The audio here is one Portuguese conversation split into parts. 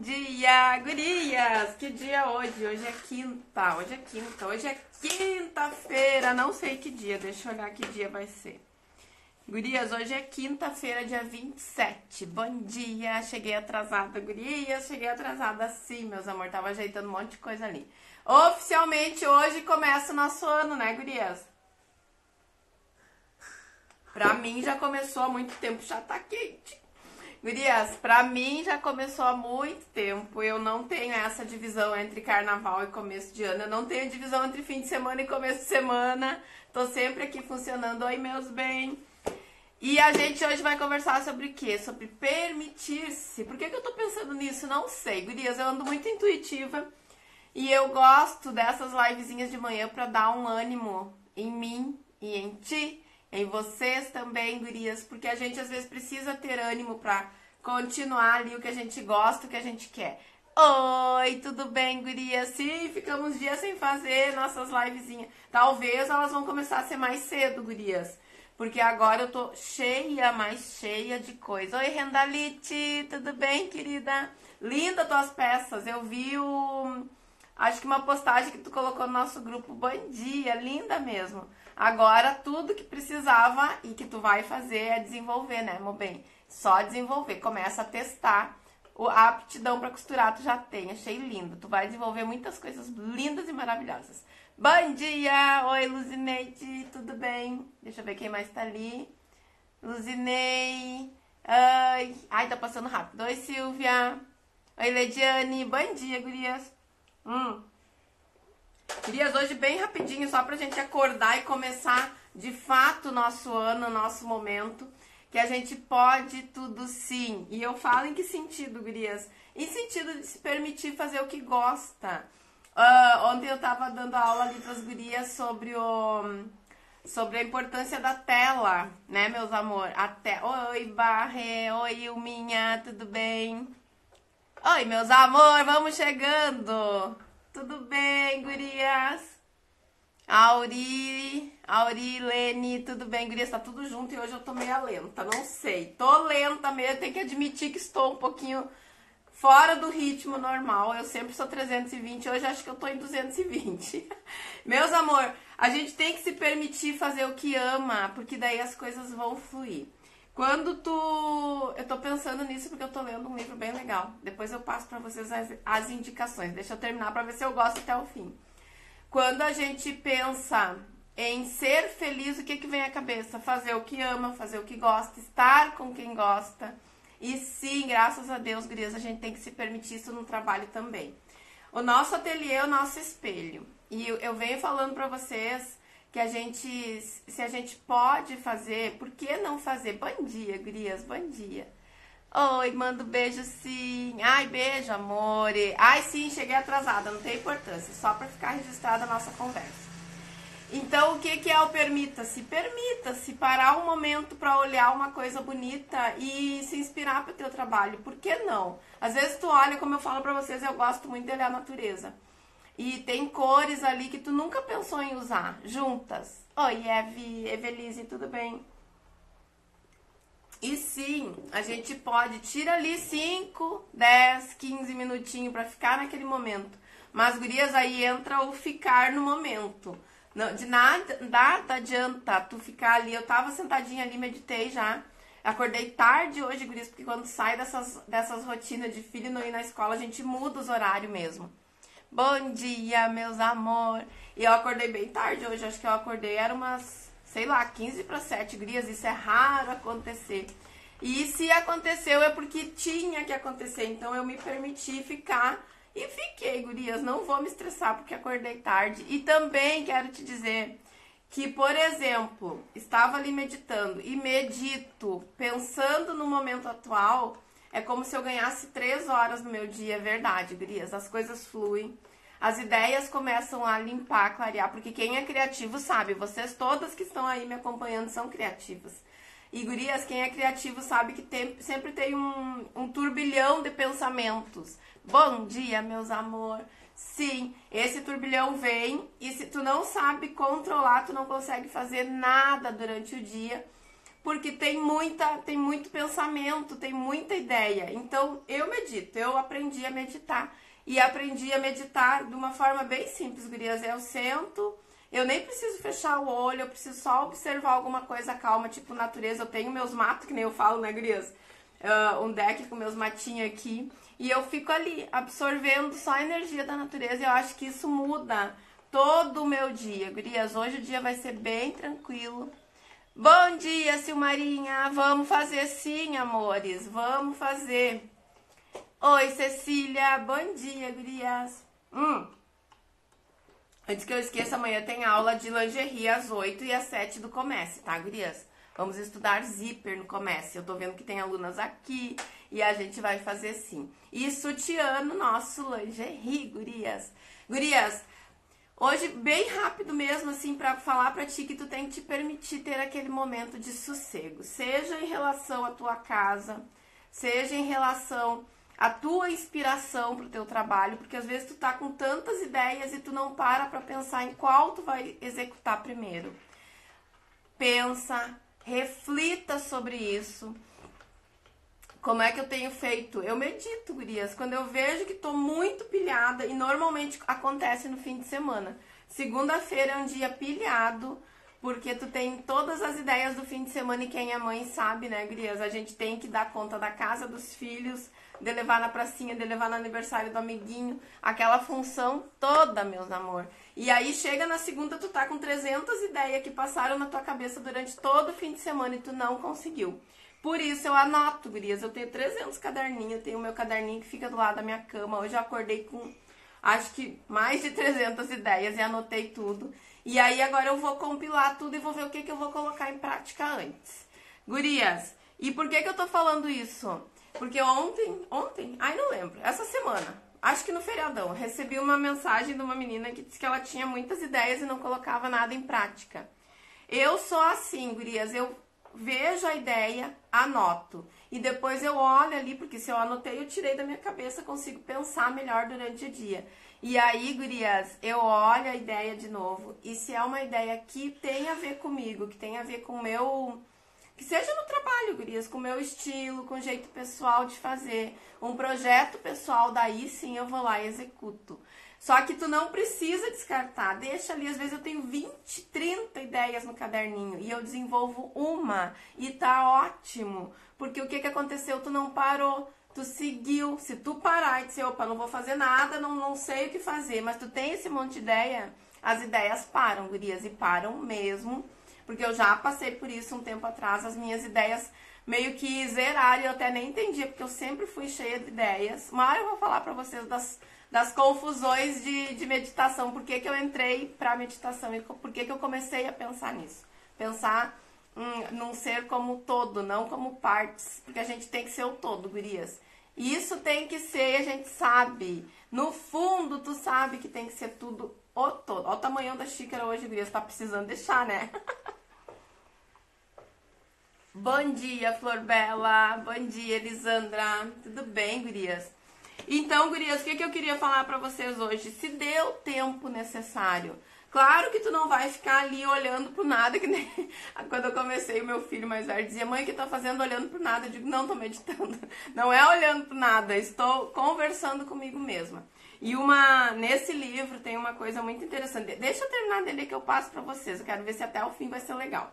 dia, gurias! Que dia hoje? Hoje é quinta, hoje é quinta, hoje é quinta-feira, não sei que dia, deixa eu olhar que dia vai ser. Gurias, hoje é quinta-feira, dia 27. Bom dia, cheguei atrasada, gurias, cheguei atrasada sim, meus amor, tava ajeitando um monte de coisa ali. Oficialmente hoje começa o nosso ano, né, gurias? Pra mim já começou há muito tempo, já tá quente. Gurias, pra mim já começou há muito tempo. Eu não tenho essa divisão entre carnaval e começo de ano. Eu não tenho divisão entre fim de semana e começo de semana. Tô sempre aqui funcionando. Oi, meus bem. E a gente hoje vai conversar sobre o quê? Sobre permitir-se. Por que, que eu tô pensando nisso? Não sei. Gurias, eu ando muito intuitiva. E eu gosto dessas livezinhas de manhã para dar um ânimo em mim e em ti em vocês também, gurias, porque a gente às vezes precisa ter ânimo para continuar ali o que a gente gosta, o que a gente quer. Oi, tudo bem, gurias? Sim, ficamos dias sem fazer nossas livezinhas. Talvez elas vão começar a ser mais cedo, gurias. Porque agora eu tô cheia, mais cheia de coisa. Oi, Rendalite, tudo bem, querida? Linda tuas peças. Eu vi o. Acho que uma postagem que tu colocou no nosso grupo. Bom dia, linda mesmo. Agora, tudo que precisava e que tu vai fazer é desenvolver, né, meu bem? Só desenvolver. Começa a testar. A aptidão para costurar tu já tem. Achei lindo. Tu vai desenvolver muitas coisas lindas e maravilhosas. Bom dia! Oi, Luzineide, tudo bem? Deixa eu ver quem mais tá ali. Luzinei. Ai, ai, tá passando rápido. Oi, Silvia. Oi, Lediane. Bom dia, gurias. Hum. Querias hoje bem rapidinho, só pra gente acordar e começar de fato nosso ano, nosso momento, que a gente pode tudo sim. E eu falo em que sentido, Gurias? Em sentido de se permitir fazer o que gosta. Uh, ontem eu tava dando aula ali pras gurias sobre o sobre a importância da tela, né, meus amor? Oi, Barre, oi, Ilminha, tudo bem? Oi, meus amor, vamos chegando. Tudo bem, gurias? Auri, Auri, Lene, tudo bem, gurias? Tá tudo junto e hoje eu tô meio lenta, não sei. Tô lenta mesmo, tenho que admitir que estou um pouquinho fora do ritmo normal. Eu sempre sou 320, hoje acho que eu tô em 220. Meus amor, a gente tem que se permitir fazer o que ama, porque daí as coisas vão fluir. Quando tu. Eu tô pensando nisso porque eu tô lendo um livro bem legal. Depois eu passo para vocês as, as indicações. Deixa eu terminar para ver se eu gosto até o fim. Quando a gente pensa em ser feliz, o que, que vem à cabeça? Fazer o que ama, fazer o que gosta, estar com quem gosta. E sim, graças a Deus, gurias, a gente tem que se permitir isso no trabalho também. O nosso ateliê é o nosso espelho. E eu venho falando para vocês que a gente, se a gente pode fazer, por que não fazer? Bom dia, Grias, bom dia. Oi, mando beijo sim. Ai, beijo, amor. Ai, sim, cheguei atrasada, não tem importância, só para ficar registrada a nossa conversa. Então, o que, que é o permita-se? Permita-se parar um momento para olhar uma coisa bonita e se inspirar para o teu trabalho. Por que não? Às vezes tu olha, como eu falo para vocês, eu gosto muito de olhar a natureza. E tem cores ali que tu nunca pensou em usar, juntas. Oi, Eve, Evelise, tudo bem? E sim, a gente pode, tira ali 5, 10, 15 minutinhos para ficar naquele momento. Mas, gurias, aí entra o ficar no momento. Não, de nada, nada adianta tu ficar ali. Eu tava sentadinha ali, meditei já. Acordei tarde hoje, gurias, porque quando sai dessas, dessas rotinas de filho não ir na escola, a gente muda os horários mesmo. Bom dia, meus amor. E eu acordei bem tarde hoje, acho que eu acordei, era umas, sei lá, 15 para 7 grias. Isso é raro acontecer. E se aconteceu é porque tinha que acontecer. Então eu me permiti ficar e fiquei, gurias. Não vou me estressar porque acordei tarde. E também quero te dizer que, por exemplo, estava ali meditando e medito pensando no momento atual é como se eu ganhasse três horas no meu dia, é verdade, Grias. As coisas fluem, as ideias começam a limpar, clarear, porque quem é criativo sabe, vocês todas que estão aí me acompanhando são criativas. E gurias, quem é criativo sabe que tem, sempre tem um, um turbilhão de pensamentos. Bom dia, meus amor. Sim, esse turbilhão vem e se tu não sabe controlar, tu não consegue fazer nada durante o dia porque tem muita, tem muito pensamento, tem muita ideia. Então, eu medito, eu aprendi a meditar e aprendi a meditar de uma forma bem simples, gurias. Eu sento, eu nem preciso fechar o olho, eu preciso só observar alguma coisa calma, tipo natureza. Eu tenho meus matos, que nem eu falo, né, gurias? Uh, um deck com meus matinhos aqui. E eu fico ali, absorvendo só a energia da natureza. E eu acho que isso muda todo o meu dia. Gurias, hoje o dia vai ser bem tranquilo. Bom dia, Silmarinha. Vamos fazer sim, amores. Vamos fazer. Oi, Cecília. Bom dia, gurias. Hum. Antes que eu esqueça, amanhã tem aula de lingerie às 8 e às 7 do comércio, tá, gurias? Vamos estudar zíper no comércio. Eu tô vendo que tem alunas aqui e a gente vai fazer sim. E sutiã no nosso lingerie, gurias. Gurias, Hoje, bem rápido mesmo, assim, para falar para ti que tu tem que te permitir ter aquele momento de sossego, seja em relação à tua casa, seja em relação à tua inspiração para o teu trabalho, porque às vezes tu tá com tantas ideias e tu não para para pensar em qual tu vai executar primeiro. Pensa, reflita sobre isso. Como é que eu tenho feito? Eu medito, gurias. Quando eu vejo que tô muito pilhada, e normalmente acontece no fim de semana. Segunda-feira é um dia pilhado, porque tu tem todas as ideias do fim de semana e quem é mãe sabe, né, gurias? A gente tem que dar conta da casa dos filhos, de levar na pracinha, de levar no aniversário do amiguinho, aquela função toda, meus amor. E aí chega na segunda, tu tá com 300 ideias que passaram na tua cabeça durante todo o fim de semana e tu não conseguiu. Por isso eu anoto, gurias. Eu tenho 300 caderninhos, eu tenho o meu caderninho que fica do lado da minha cama. Hoje eu acordei com, acho que mais de 300 ideias e anotei tudo. E aí agora eu vou compilar tudo e vou ver o que, que eu vou colocar em prática antes. Gurias, e por que, que eu tô falando isso? Porque ontem, ontem, ai não lembro, essa semana, acho que no feriadão, recebi uma mensagem de uma menina que disse que ela tinha muitas ideias e não colocava nada em prática. Eu sou assim, gurias, eu vejo a ideia, anoto. E depois eu olho ali, porque se eu anotei, eu tirei da minha cabeça, consigo pensar melhor durante o dia. E aí, gurias, eu olho a ideia de novo. E se é uma ideia que tem a ver comigo, que tem a ver com o meu. Que seja no trabalho, gurias, com o meu estilo, com o jeito pessoal de fazer. Um projeto pessoal, daí sim eu vou lá e executo. Só que tu não precisa descartar. Deixa ali, às vezes eu tenho 20, 30 ideias no caderninho e eu desenvolvo uma e tá ótimo. Porque o que que aconteceu? Tu não parou, tu seguiu. Se tu parar e dizer, opa, não vou fazer nada, não, não sei o que fazer, mas tu tem esse monte de ideia, as ideias param, gurias, e param mesmo. Porque eu já passei por isso um tempo atrás, as minhas ideias meio que zeraram, eu até nem entendia, porque eu sempre fui cheia de ideias. Uma hora eu vou falar pra vocês das das confusões de, de meditação. Por que, que eu entrei para meditação e por que, que eu comecei a pensar nisso? Pensar hum, num ser como todo, não como partes, porque a gente tem que ser o todo, gurias. E isso tem que ser, a gente sabe. No fundo, tu sabe que tem que ser tudo o todo. Olha o tamanho da xícara hoje, gurias. Tá precisando deixar, né? Bom dia, Flor Bela. Bom dia, Elisandra. Tudo bem, gurias? Então, gurias, o que, que eu queria falar para vocês hoje? Se dê o tempo necessário. Claro que tu não vai ficar ali olhando pro nada, que nem quando eu comecei, o meu filho mais velho dizia, mãe, o que tá fazendo olhando pro nada? Eu digo, não, tô meditando. Não é olhando pro nada, estou conversando comigo mesma. E uma nesse livro tem uma coisa muito interessante. Deixa eu terminar dele que eu passo para vocês. Eu quero ver se até o fim vai ser legal.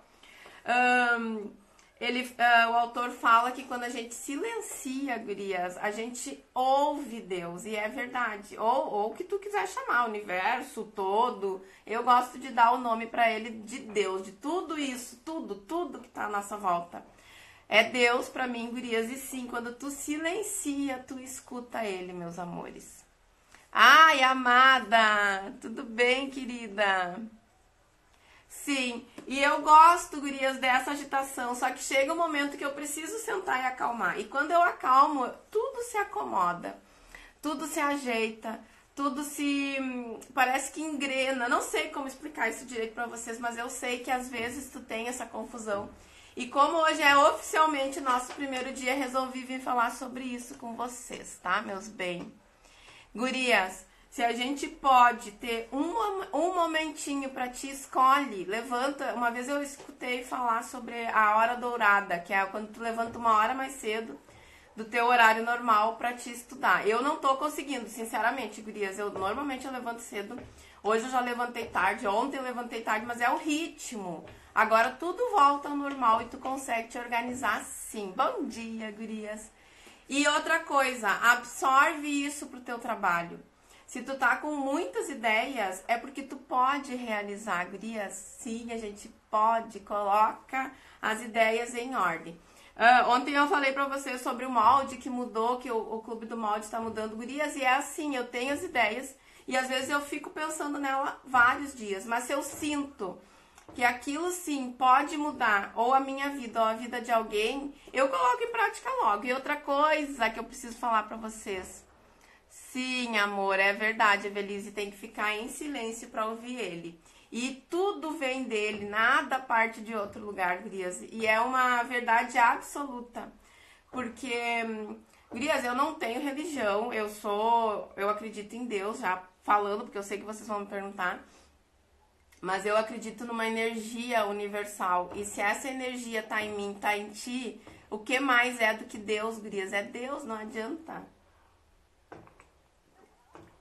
Um, ele, uh, o autor fala que quando a gente silencia, gurias, a gente ouve Deus, e é verdade. Ou, ou o que tu quiser chamar, o universo todo. Eu gosto de dar o nome para ele de Deus, de tudo isso, tudo, tudo que tá à nossa volta. É Deus para mim, gurias, e sim, quando tu silencia, tu escuta ele, meus amores. Ai, amada, tudo bem, querida? Sim, e eu gosto, gurias, dessa agitação, só que chega um momento que eu preciso sentar e acalmar. E quando eu acalmo, tudo se acomoda, tudo se ajeita, tudo se hum, parece que engrena. Não sei como explicar isso direito para vocês, mas eu sei que às vezes tu tem essa confusão. E como hoje é oficialmente nosso primeiro dia, resolvi vir falar sobre isso com vocês, tá, meus bem? Gurias, Se a gente pode ter um, um momentinho para ti, escolhe, levanta. Uma vez eu escutei falar sobre a hora dourada, que é quando tu levanta uma hora mais cedo do teu horário normal para te estudar. Eu não tô conseguindo, sinceramente, gurias. Eu normalmente eu levanto cedo. Hoje eu já levantei tarde, ontem eu levantei tarde, mas é o ritmo. Agora tudo volta ao normal e tu consegue te organizar sim. Bom dia, gurias. E outra coisa, absorve isso pro teu trabalho. Se tu tá com muitas ideias, é porque tu pode realizar, gurias. Sim, a gente pode. Coloca as ideias em ordem. Uh, ontem eu falei para você sobre o molde que mudou, que o, o clube do molde está mudando, gurias, e é assim, eu tenho as ideias e às vezes eu fico pensando nela vários dias, mas se eu sinto que aquilo sim pode mudar ou a minha vida ou a vida de alguém, eu coloco em prática logo. E outra coisa que eu preciso falar para vocês. Sim, amor, é verdade, Evelise tem que ficar em silêncio para ouvir ele. E tudo vem dele, nada parte de outro lugar, Grias. E é uma verdade absoluta. Porque, Grias, eu não tenho religião, eu sou, eu acredito em Deus, já falando, porque eu sei que vocês vão me perguntar. Mas eu acredito numa energia universal. E se essa energia tá em mim, tá em ti, o que mais é do que Deus, gurias? É Deus, não adianta.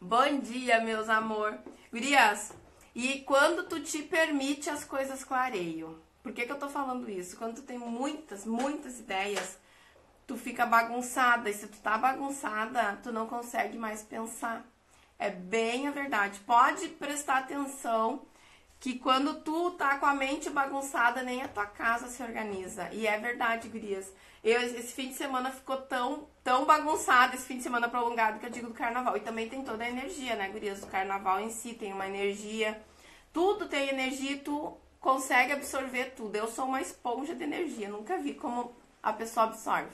Bom dia, meus amor. Gurias, e quando tu te permite, as coisas clareiam. Por que, que eu tô falando isso? Quando tu tem muitas, muitas ideias, tu fica bagunçada. E se tu tá bagunçada, tu não consegue mais pensar. É bem a verdade. Pode prestar atenção que quando tu tá com a mente bagunçada, nem a tua casa se organiza. E é verdade, gurias. Eu, esse fim de semana ficou tão, tão bagunçado, esse fim de semana prolongado, que eu digo do carnaval. E também tem toda a energia, né, gurias? O carnaval em si tem uma energia. Tudo tem energia e tu consegue absorver tudo. Eu sou uma esponja de energia. Nunca vi como a pessoa absorve.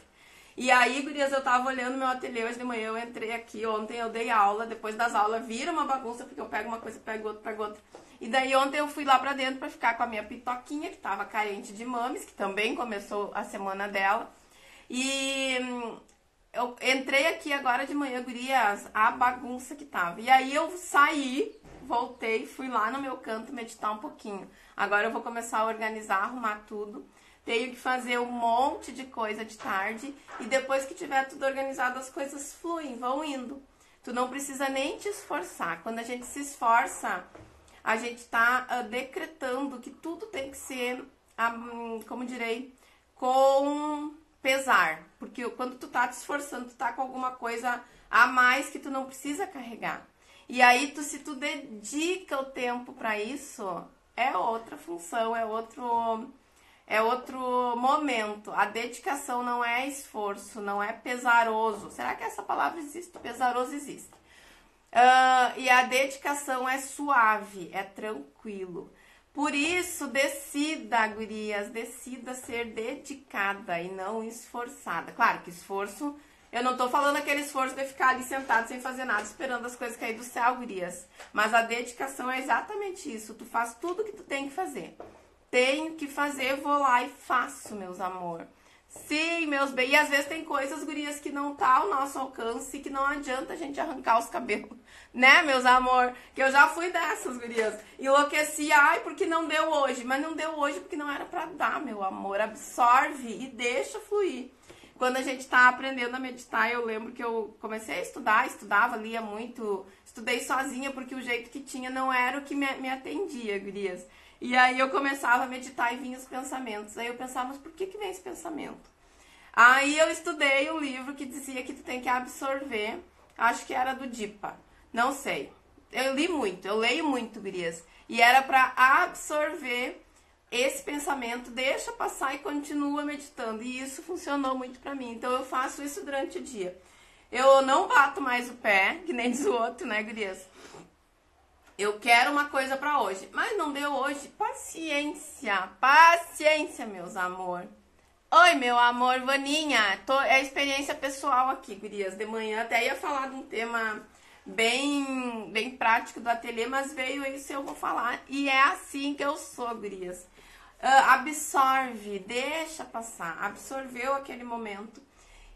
E aí, gurias, eu tava olhando meu ateliê hoje de manhã, eu entrei aqui, ontem eu dei aula, depois das aulas vira uma bagunça, porque eu pego uma coisa, pego outra, pego outra. E daí ontem eu fui lá pra dentro pra ficar com a minha pitoquinha, que tava carente de mames, que também começou a semana dela. E hum, eu entrei aqui agora de manhã, gurias, a bagunça que tava. E aí eu saí, voltei, fui lá no meu canto meditar um pouquinho. Agora eu vou começar a organizar, arrumar tudo. Tenho que fazer um monte de coisa de tarde e depois que tiver tudo organizado, as coisas fluem, vão indo. Tu não precisa nem te esforçar. Quando a gente se esforça, a gente está uh, decretando que tudo tem que ser, um, como direi, com pesar. Porque quando tu tá te esforçando, tu tá com alguma coisa a mais que tu não precisa carregar. E aí, tu, se tu dedica o tempo para isso, é outra função, é outro, é outro momento. A dedicação não é esforço, não é pesaroso. Será que essa palavra existe? Pesaroso existe. Uh, e a dedicação é suave, é tranquilo. Por isso, decida, gurias, decida ser dedicada e não esforçada. Claro que esforço, eu não tô falando aquele esforço de ficar ali sentado sem fazer nada, esperando as coisas cair do céu, gurias. Mas a dedicação é exatamente isso. Tu faz tudo que tu tem que fazer. Tenho que fazer, vou lá e faço, meus amor. Sim, meus bem. E às vezes tem coisas, gurias, que não tá ao nosso alcance, que não adianta a gente arrancar os cabelos, né, meus amor? Que eu já fui dessas, gurias. Enlouqueci, ai, porque não deu hoje. Mas não deu hoje porque não era para dar, meu amor. Absorve e deixa fluir. Quando a gente tá aprendendo a meditar, eu lembro que eu comecei a estudar, estudava, lia muito, estudei sozinha, porque o jeito que tinha não era o que me, me atendia, gurias. E aí eu começava a meditar e vinha os pensamentos. Aí eu pensava, mas por que, que vem esse pensamento? Aí eu estudei um livro que dizia que tu tem que absorver, acho que era do Dipa, não sei. Eu li muito, eu leio muito, Gurias. E era para absorver esse pensamento, deixa passar e continua meditando. E isso funcionou muito para mim. Então eu faço isso durante o dia. Eu não bato mais o pé, que nem diz o outro, né, Gurias? Eu quero uma coisa para hoje, mas não deu hoje. Paciência, paciência, meus amor. Oi, meu amor, Vaninha. Tô, é experiência pessoal aqui, gurias. De manhã até ia falar de um tema bem, bem prático do ateliê, mas veio isso eu vou falar. E é assim que eu sou, gurias. Uh, absorve, deixa passar. Absorveu aquele momento.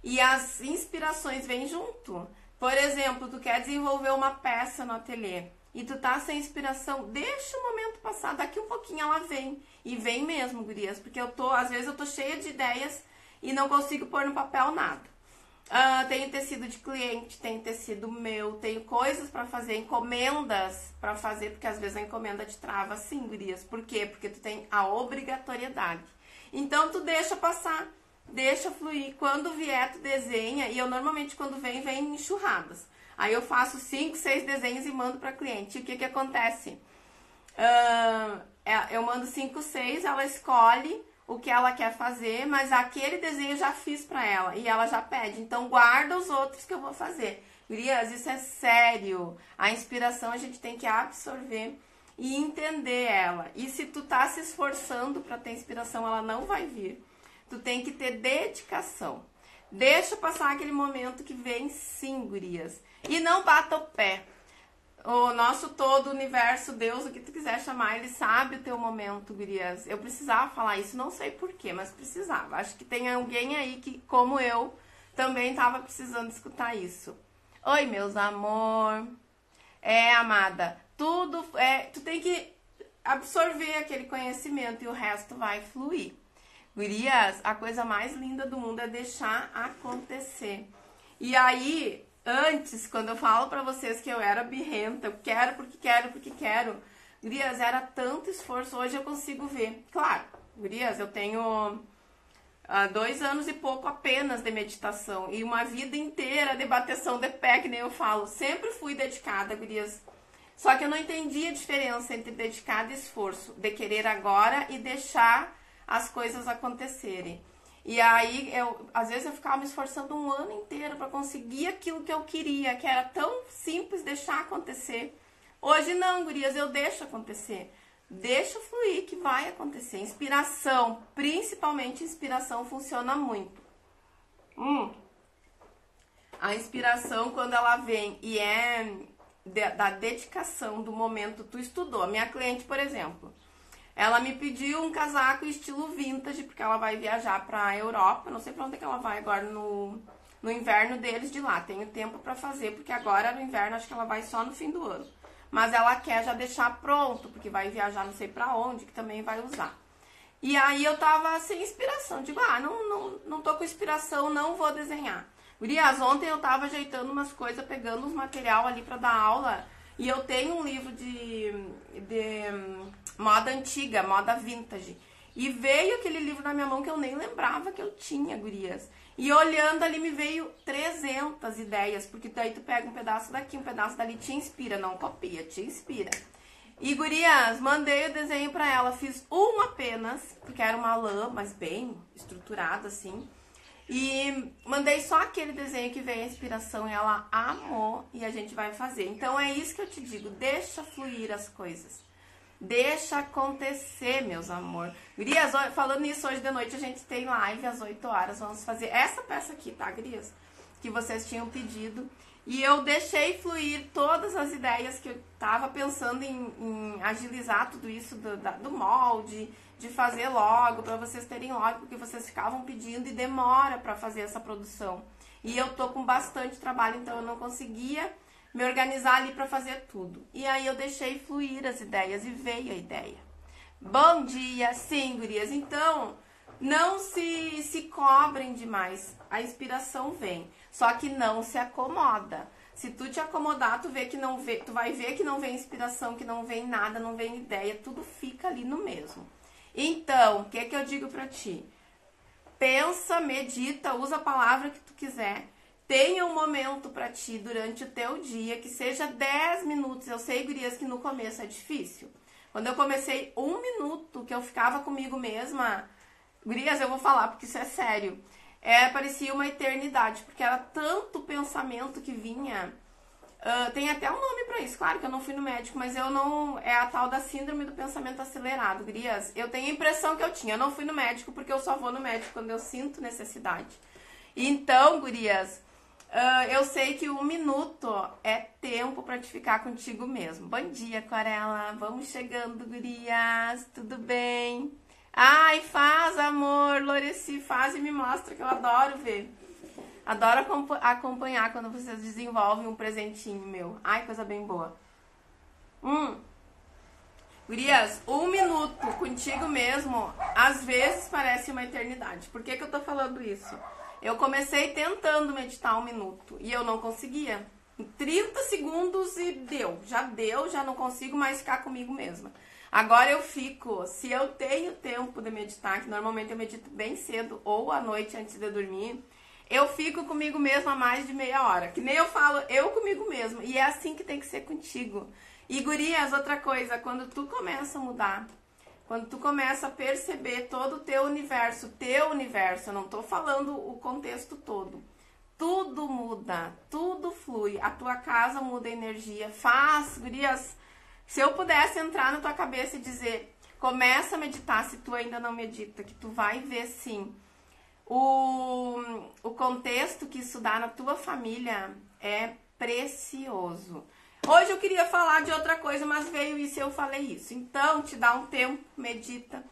E as inspirações vêm junto. Por exemplo, tu quer desenvolver uma peça no ateliê e tu tá sem inspiração, deixa o momento passar, daqui um pouquinho ela vem. E vem mesmo, gurias, porque eu tô, às vezes eu tô cheia de ideias e não consigo pôr no papel nada. Uh, tenho tecido de cliente, tenho tecido meu, tenho coisas para fazer, encomendas para fazer, porque às vezes a encomenda te trava sim, gurias. Por quê? Porque tu tem a obrigatoriedade. Então tu deixa passar, deixa fluir. Quando vier, tu desenha, e eu normalmente quando vem, vem enxurradas. Aí eu faço cinco, seis desenhos e mando para cliente. E o que que acontece? Uh, eu mando cinco, seis, ela escolhe o que ela quer fazer, mas aquele desenho eu já fiz para ela e ela já pede. Então guarda os outros que eu vou fazer. Gurias, isso é sério. A inspiração a gente tem que absorver e entender ela. E se tu tá se esforçando para ter inspiração, ela não vai vir. Tu tem que ter dedicação. Deixa passar aquele momento que vem sim, gurias. E não bata o pé. O nosso todo, universo, Deus, o que tu quiser chamar, ele sabe o teu momento, gurias. Eu precisava falar isso, não sei porquê, mas precisava. Acho que tem alguém aí que, como eu, também estava precisando escutar isso. Oi, meus amor. É, amada, tudo é, tu tem que absorver aquele conhecimento e o resto vai fluir. Gurias, a coisa mais linda do mundo é deixar acontecer. E aí, Antes, quando eu falo para vocês que eu era birrenta, eu quero porque quero, porque quero. Gurias, era tanto esforço, hoje eu consigo ver. Claro, Gurias, eu tenho uh, dois anos e pouco apenas de meditação e uma vida inteira de bateção de pé, que nem eu falo. Sempre fui dedicada, Gurias. Só que eu não entendi a diferença entre dedicada e esforço, de querer agora e deixar as coisas acontecerem. E aí, eu, às vezes eu ficava me esforçando um ano inteiro para conseguir aquilo que eu queria, que era tão simples deixar acontecer. Hoje não, gurias, eu deixo acontecer. Deixa fluir que vai acontecer. Inspiração, principalmente inspiração, funciona muito. Hum. A inspiração, quando ela vem e é da dedicação do momento, tu estudou. Minha cliente, por exemplo, ela me pediu um casaco estilo vintage, porque ela vai viajar pra Europa. Não sei pra onde é que ela vai agora no, no inverno deles de lá. Tenho tempo para fazer, porque agora no inverno acho que ela vai só no fim do ano. Mas ela quer já deixar pronto, porque vai viajar não sei pra onde, que também vai usar. E aí eu tava sem inspiração. Digo, ah, não, não, não tô com inspiração, não vou desenhar. Gurias, ontem eu tava ajeitando umas coisas, pegando uns material ali para dar aula. E eu tenho um livro de, de moda antiga, moda vintage. E veio aquele livro na minha mão que eu nem lembrava que eu tinha, gurias. E olhando ali me veio 300 ideias, porque daí tu pega um pedaço daqui, um pedaço dali, te inspira, não copia, te inspira. E gurias, mandei o desenho pra ela, fiz um apenas, porque era uma lã, mas bem estruturada assim. E mandei só aquele desenho que veio a inspiração e ela amou e a gente vai fazer. Então é isso que eu te digo, deixa fluir as coisas. Deixa acontecer, meus amor. Grias, falando nisso, hoje de noite a gente tem live às 8 horas. Vamos fazer essa peça aqui, tá, Grias? Que vocês tinham pedido. E eu deixei fluir todas as ideias que eu tava pensando em, em agilizar tudo isso do, da, do molde, de fazer logo, para vocês terem logo, porque vocês ficavam pedindo e demora para fazer essa produção. E eu tô com bastante trabalho, então eu não conseguia me organizar ali para fazer tudo. E aí eu deixei fluir as ideias e veio a ideia. Bom dia, sim, gurias. Então, não se, se cobrem demais. A inspiração vem, só que não se acomoda. Se tu te acomodar, tu vê que não vê, tu vai ver que não vem inspiração, que não vem nada, não vem ideia, tudo fica ali no mesmo. Então, o que que eu digo para ti? Pensa, medita, usa a palavra que tu quiser Tenha um momento para ti durante o teu dia, que seja 10 minutos. Eu sei, gurias, que no começo é difícil. Quando eu comecei um minuto, que eu ficava comigo mesma, gurias, eu vou falar porque isso é sério. É, parecia uma eternidade, porque era tanto pensamento que vinha. Uh, tem até um nome para isso, claro que eu não fui no médico, mas eu não. É a tal da síndrome do pensamento acelerado, gurias. Eu tenho a impressão que eu tinha. Eu não fui no médico porque eu só vou no médico quando eu sinto necessidade. Então, gurias, Uh, eu sei que um minuto é tempo para te ficar contigo mesmo. Bom dia, Aquarela. Vamos chegando, gurias. Tudo bem? Ai, faz, amor. Loreci, faz e me mostra que eu adoro ver. Adoro acompanhar quando vocês desenvolvem um presentinho meu. Ai, coisa bem boa. Hum. Gurias, um minuto contigo mesmo, às vezes parece uma eternidade. Por que, que eu tô falando isso? Eu comecei tentando meditar um minuto e eu não conseguia. 30 segundos e deu. Já deu, já não consigo mais ficar comigo mesma. Agora eu fico, se eu tenho tempo de meditar, que normalmente eu medito bem cedo ou à noite antes de dormir, eu fico comigo mesma mais de meia hora. Que nem eu falo, eu comigo mesmo. E é assim que tem que ser contigo. E gurias, outra coisa, quando tu começa a mudar, quando tu começa a perceber todo o teu universo, teu universo, eu não tô falando o contexto todo. Tudo muda, tudo flui, a tua casa muda a energia. Faz, gurias, se eu pudesse entrar na tua cabeça e dizer, começa a meditar se tu ainda não medita, que tu vai ver sim. O, o contexto que isso dá na tua família é precioso. Hoje eu queria falar de outra coisa, mas veio isso e eu falei isso. Então, te dá um tempo, medita,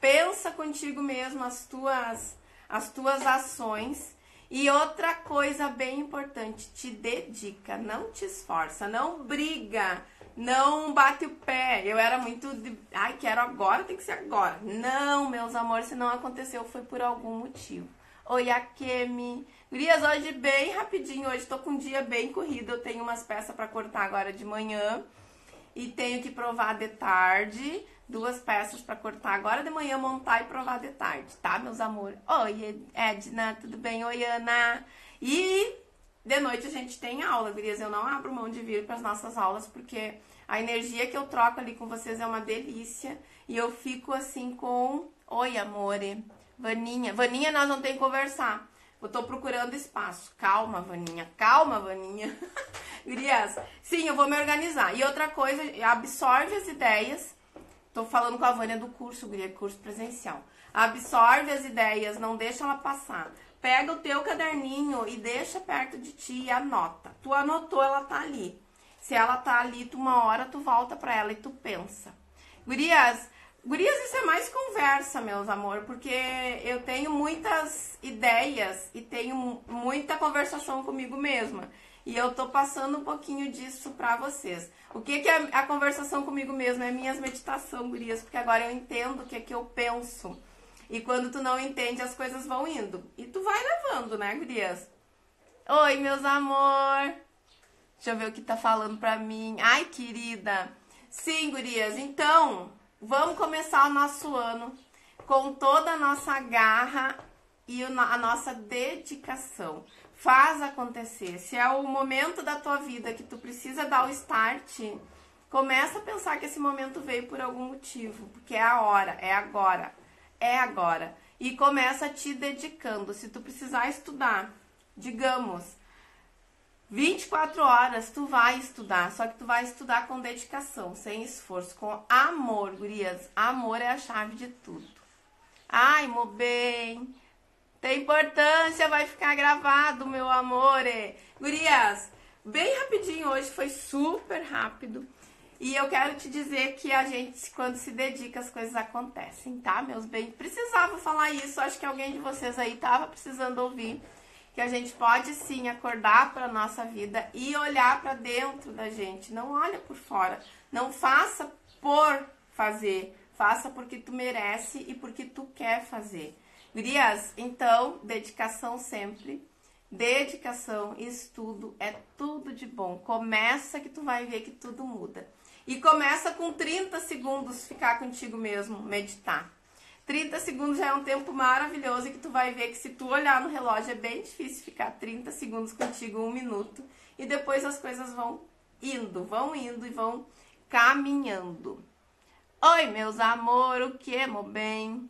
pensa contigo mesmo as tuas as tuas ações e outra coisa bem importante, te dedica, não te esforça, não briga, não bate o pé. Eu era muito de, ai, quero agora, tem que ser agora. Não, meus amores, se não aconteceu foi por algum motivo. Oi, Akemi. Gurias, hoje bem rapidinho, hoje tô com um dia bem corrido, eu tenho umas peças para cortar agora de manhã e tenho que provar de tarde, duas peças para cortar agora de manhã, montar e provar de tarde, tá, meus amores? Oi, Edna, tudo bem? Oi, Ana. E de noite a gente tem aula, gurias, eu não abro mão de vir para as nossas aulas porque a energia que eu troco ali com vocês é uma delícia e eu fico assim com Oi, amore. Vaninha, Vaninha, nós não tem que conversar. Eu tô procurando espaço. Calma, Vaninha. Calma, Vaninha. Gurias, sim, eu vou me organizar. E outra coisa, absorve as ideias. Tô falando com a Vânia do curso, Guria, curso presencial. Absorve as ideias, não deixa ela passar. Pega o teu caderninho e deixa perto de ti e anota. Tu anotou, ela tá ali. Se ela tá ali, tu uma hora tu volta pra ela e tu pensa. Gurias, Gurias, isso é mais conversa, meus amor, porque eu tenho muitas ideias e tenho muita conversação comigo mesma. E eu tô passando um pouquinho disso pra vocês. O que, que é a conversação comigo mesma? É minhas meditações, gurias, porque agora eu entendo o que é que eu penso. E quando tu não entende, as coisas vão indo. E tu vai levando, né, gurias? Oi, meus amor. Deixa eu ver o que tá falando pra mim. Ai, querida. Sim, gurias. Então, Vamos começar o nosso ano com toda a nossa garra e a nossa dedicação. Faz acontecer. Se é o momento da tua vida que tu precisa dar o start, começa a pensar que esse momento veio por algum motivo, porque é a hora, é agora, é agora. E começa te dedicando. Se tu precisar estudar, digamos, 24 horas tu vai estudar, só que tu vai estudar com dedicação, sem esforço, com amor, gurias. Amor é a chave de tudo. Ai, meu bem, tem importância, vai ficar gravado, meu amor. Gurias, bem rapidinho hoje, foi super rápido. E eu quero te dizer que a gente, quando se dedica, as coisas acontecem, tá, meus bem? Precisava falar isso, acho que alguém de vocês aí tava precisando ouvir que a gente pode sim acordar para nossa vida e olhar para dentro da gente. Não olha por fora. Não faça por fazer. Faça porque tu merece e porque tu quer fazer. Gurias, então, dedicação sempre. Dedicação estudo é tudo de bom. Começa que tu vai ver que tudo muda. E começa com 30 segundos ficar contigo mesmo, meditar. 30 segundos já é um tempo maravilhoso que tu vai ver que se tu olhar no relógio é bem difícil ficar 30 segundos contigo, um minuto. E depois as coisas vão indo, vão indo e vão caminhando. Oi, meus amor, o que, meu bem?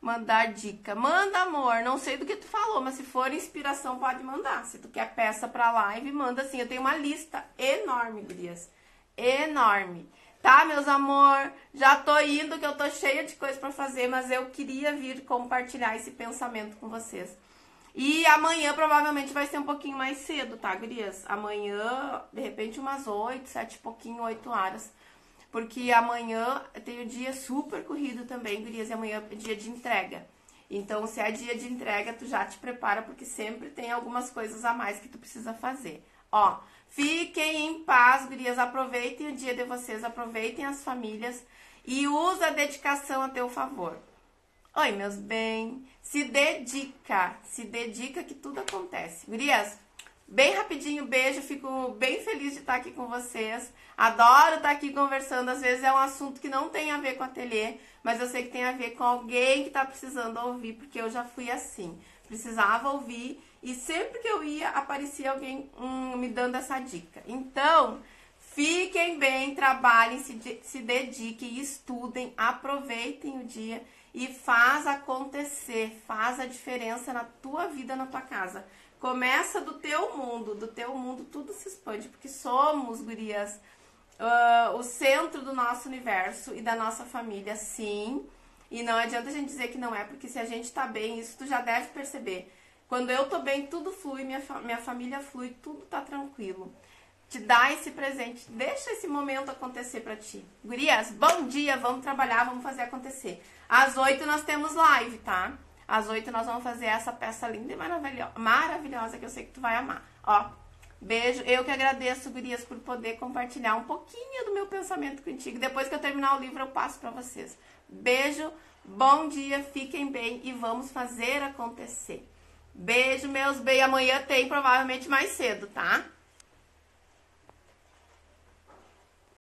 Mandar dica. Manda, amor. Não sei do que tu falou, mas se for inspiração, pode mandar. Se tu quer peça pra live, manda assim. Eu tenho uma lista enorme, gurias. Enorme. Tá, meus amor? Já tô indo, que eu tô cheia de coisa para fazer, mas eu queria vir compartilhar esse pensamento com vocês. E amanhã provavelmente vai ser um pouquinho mais cedo, tá, gurias? Amanhã, de repente, umas 8, 7 pouquinho, 8 horas. Porque amanhã tem o dia super corrido também, gurias, e amanhã é dia de entrega. Então, se é dia de entrega, tu já te prepara, porque sempre tem algumas coisas a mais que tu precisa fazer. Ó, fiquem em paz, gurias. Aproveitem o dia de vocês, aproveitem as famílias e usa a dedicação a teu favor. Oi, meus bem. Se dedica, se dedica que tudo acontece. Gurias, bem rapidinho, beijo. Fico bem feliz de estar aqui com vocês. Adoro estar aqui conversando. Às vezes é um assunto que não tem a ver com ateliê, mas eu sei que tem a ver com alguém que está precisando ouvir, porque eu já fui assim. Precisava ouvir e sempre que eu ia aparecia alguém hum, me dando essa dica. Então, fiquem bem, trabalhem, se, se dediquem, estudem, aproveitem o dia e faz acontecer, faz a diferença na tua vida, na tua casa. Começa do teu mundo, do teu mundo tudo se expande, porque somos, gurias, uh, o centro do nosso universo e da nossa família, sim. E não adianta a gente dizer que não é, porque se a gente tá bem, isso tu já deve perceber. Quando eu tô bem, tudo flui, minha, minha família flui, tudo tá tranquilo. Te dá esse presente, deixa esse momento acontecer para ti. Gurias, bom dia, vamos trabalhar, vamos fazer acontecer. Às oito nós temos live, tá? Às oito nós vamos fazer essa peça linda e maravilhosa, maravilhosa que eu sei que tu vai amar. Ó, Beijo. Eu que agradeço, Gurias, por poder compartilhar um pouquinho do meu pensamento contigo. Depois que eu terminar o livro, eu passo para vocês. Beijo, bom dia, fiquem bem e vamos fazer acontecer. Beijo, meus bem. Amanhã tem provavelmente mais cedo, tá?